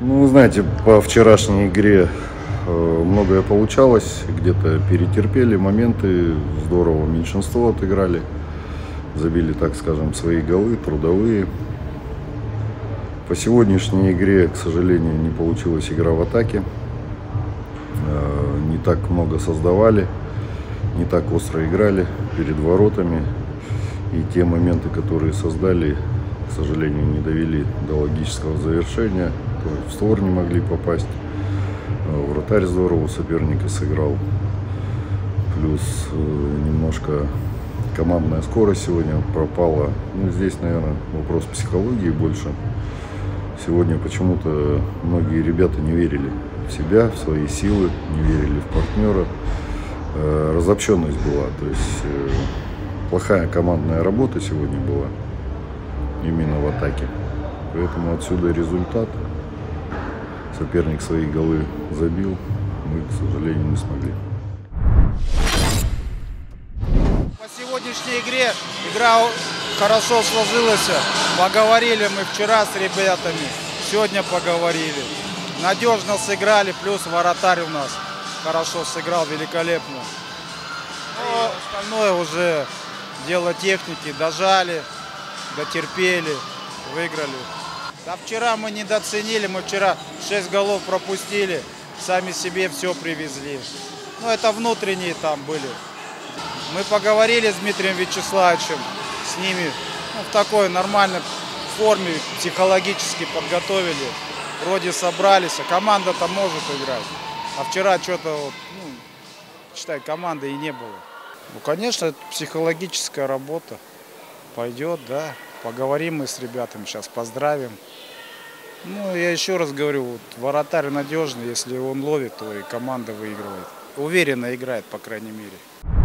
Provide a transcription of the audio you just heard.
Ну, знаете, по вчерашней игре э, многое получалось, где-то перетерпели моменты, здорово меньшинство отыграли, забили, так скажем, свои голы, трудовые. По сегодняшней игре, к сожалению, не получилась игра в атаке, Э, не так много создавали, не так остро играли перед воротами, и те моменты, которые создали, к сожалению, не довели до логического завершения. В створ не могли попасть. Э, Вратарь здорово соперника сыграл. Плюс э, немножко командная скорость сегодня пропала. Ну, здесь, наверное, вопрос психологии больше. Сегодня почему-то многие ребята не верили в себя, в свои силы, не верили в партнера. Э, Разобщенность была. То есть плохая командная работа сегодня была именно в атаке. Поэтому отсюда результат. Соперник свои голы забил. Мы, к сожалению, не смогли. По сегодняшней игре игра хорошо сложилась. Поговорили мы вчера с ребятами, сегодня поговорили. Надежно сыграли, плюс воротарь у нас хорошо сыграл, великолепно. Но остальное уже дело техники. Дожали, дотерпели, выиграли. Да вчера мы недооценили, мы вчера 6 голов пропустили, сами себе все привезли. Ну это внутренние там были. Мы поговорили с Дмитрием Вячеславовичем, с ними ну, в такой нормальной форме, психологически подготовили. Вроде собрались, а команда-то может играть. А вчера что-то, вот, ну, считай, команды и не было. Ну, конечно, это психологическая работа. Пойдет, да. Поговорим мы с ребятами сейчас, поздравим. Ну, я еще раз говорю, вот, воротарь надежный, если он ловит, то и команда выигрывает. Уверенно играет, по крайней мере.